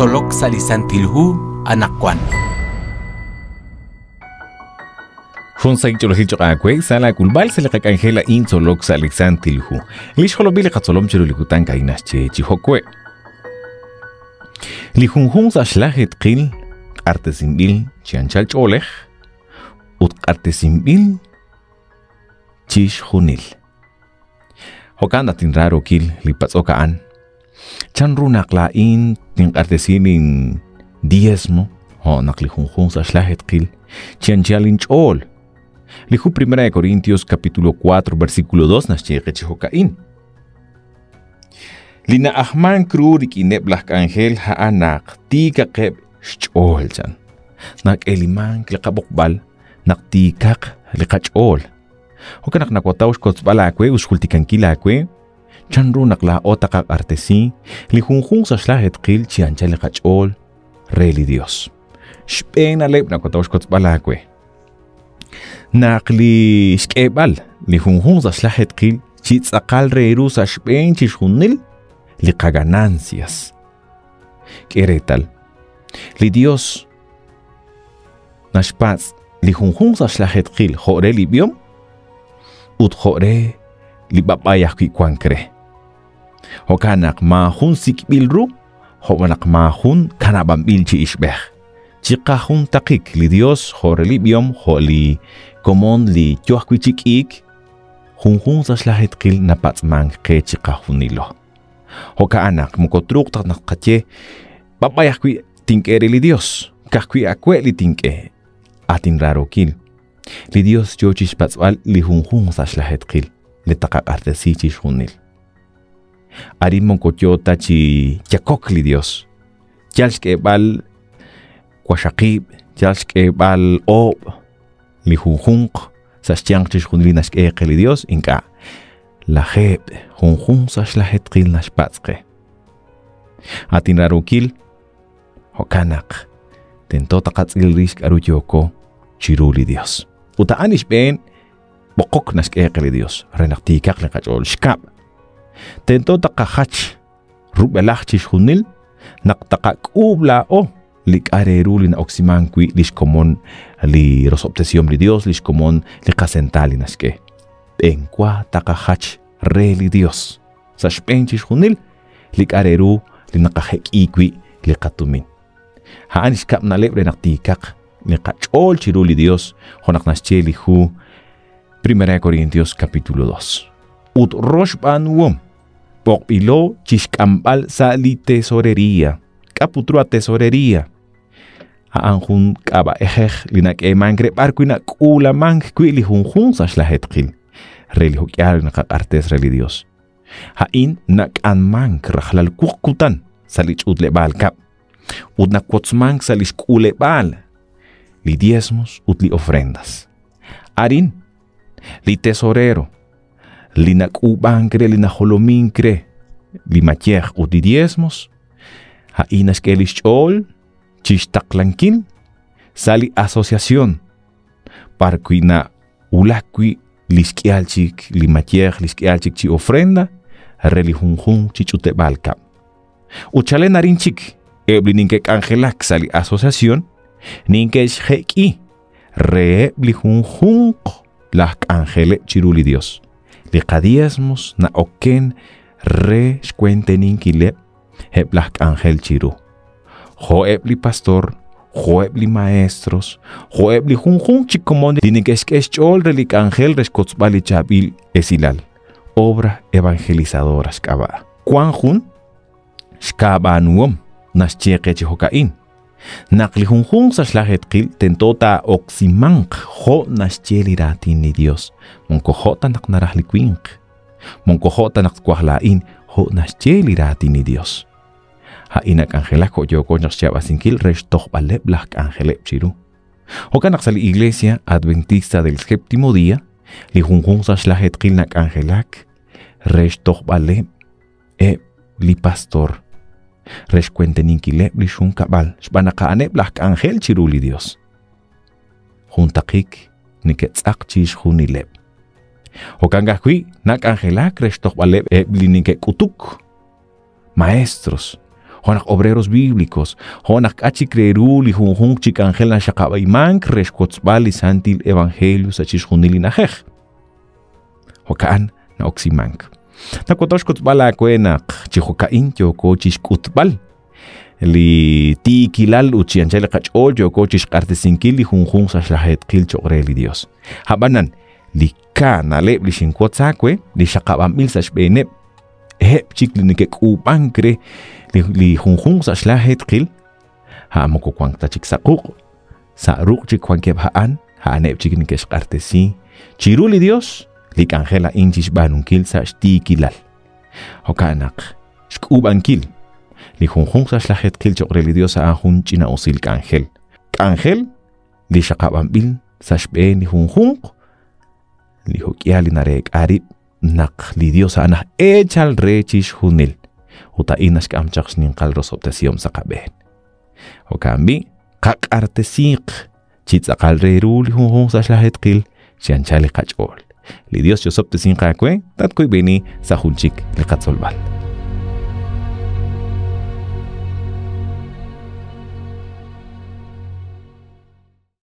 solok salisan tilhu anakwan. فونسايك جلوهي جو اكوي سالا كولبال سلقا كانجيلا ان سولوك سالكسان تلهو ليش خلو بيلي قطولوم جلو لكوتان كايناش تشي تشيهوكوي ليخونخون ساشلاهت قيل ارتسيمبيل تشانشال تشولخ وت ارتسيمبيل تشيش خونيل هوكان داتين رارو كيل لباتسوكا ان Chan runak lain tin artesimin diezmo ho naklihunhun sa shlahet qil chianchalin chol. Lihu primera de Corintios capítulo 4 versículo 2 nas cheque chihokain. Lina ahman kruri kinep lah angel ha anak tika kep chol chan. Nak eliman klakabokbal nak tikak likachol. Kwe. Chanru nakla otakak artesi lihunhung sa shlahet kil chiancha likachol reli Dios. Shpena lep nakwataw shkotsbala kwe. naqli xk'eb'al li junjun sa xlajet qil chi tz'aqal re'ru sa xb'en chixjunil li qaganancias k'eretal li Dios naxpatz' li junjun sa xlajet qil jo're li b'yom ut jo're li b'ab'ayaj kwi'kwan hokanak mahun sikbilru howanak mahun kanabam kanabambilchi ishbeh chiqahun takik li Dios ho relibium ho li komon li tyohkuichik ik hun hun zaslahit junjun saxlahetkil napatzman ke chiqahunilo hokanak mokotruk tatnaqache papayakwi tinkeri li Dios kakwi akwe li tinke atin raro kil li Dios chochis patwal li hun hun junjun saxlahetkil li takak taqaqartesichix junil monkotyota chi yakok li Dios, Yalshke bal kwashakib, yalshke bal ob, li junjunq sa xtianqchix junli nax eqe li Dios inka la jeb junjun sa xlajet qil nax patzqe. Atinarukil hokanak tento taqatzil rixk aru yoko chiru li Dios. Uta anish ben bokok nax eqe li Dios. Renaqtikaq li qachol xkab tento taqajach rubelajchix junil naqtaqak'ub o li k'areru li naoksimankwi lix komon li rosoptesiom li Dios lix komon li qasentali naxke enkwa taqajach re li Dios. Sa xpenchix junil li k'areru li naqajek'ikwi li qatumin. Ja'an ixkab naleb re naqtikaq li qach'ol chiru li Dios jonaq naxche li hu Primera Corintios capítulo 2 ut roxb'an wom poqb'ilo chixk'amb'al sa li tesorería kaputru a tesorería. A anjun kaba ejej li nak e mangre barku na kula mang kui li hun hun sa shlahet qil. Reli hukyar na artes reli Dios. Ha in nak an mang rahlal kukutan sa lich ut le bal kap. Ut nak mang sa lich kule bal. Li diezmos ut li ofrendas. Arin li tesorero. Li nak ubangre li na holominkre. Li matier ut li diezmos ha inas que chol chistaqlankin sali asociación parkuina ulakwi liskialchik limachier liskialchik chi ofrenda relihunjun chi chutebalka uchale narinchik ebli ninke angelak sali asociación ninke sheki re lihunjun las angele chiruli dios liqadiesmos na oken re shkuente ninkile heblak ángel chiru. Joebli pastor, joebli maestros, joebli junjun chikomon dinikeskechol relik ángel reskotzbali chabil esilal. Obra evangelizadora skaba. Kwan jun, skaba nuom, nascheke chihokain. Nakli junjun sa shlahet kil tentota oximank jo ni Dios. Monko jota naknarahli kwink. Monko jota nakkwalain jo naschelirati ni Dios ha inak angelak ko yo koñak siapa sinkil restoh balep blak angelep chiru. Hokanak sali iglesia adventista del séptimo día, li junjun sa shlahet kilnak angelak, restoh balep e li pastor. Resh cuente ninkilep li shun kabal, shbanaka anep blak angel chiru li Dios. Juntakik niketzak chish junilep. Hokangakui nak angelak e li ninke kutuk. Maestros, honak obreros bíblicos, honak achi creerul y junjun chik angel na shakaba imank santil evangelio sa chis junili na hech. Hokaan na oximank. Na kotosh kotzbal akwe na chihokain yoko chis kutbal. Li ti kilal uchi anchale kachol yoko chis karte sinkil y junjun sa shahet kil chogreli Dios. Habanan, li ka na leb li shinkotzakwe, li shakabam mil sa shbenep, hep chik li nike kuban kre li junjun sa shlahet qil ha mo ko kwang ta chik kep haan ha nep chik nike shqarte si chiruli dios li kangela inchish banun kil sa shti kilal hokanak shkuban kil. Li junjun sa shlahet qil chokre li dios a hun china usil kangel. Kangel li shaqaban bil sa shbe li junjun li hokiali narek arib nak li Dios ana echal rechish hunil uta inas ka amchaks nin kalros optasiom sa kaben. O kambi kak artesik chitsa kalreru li hun hun sa shahet kil sian li Dios yo soptesin kakwe tat koy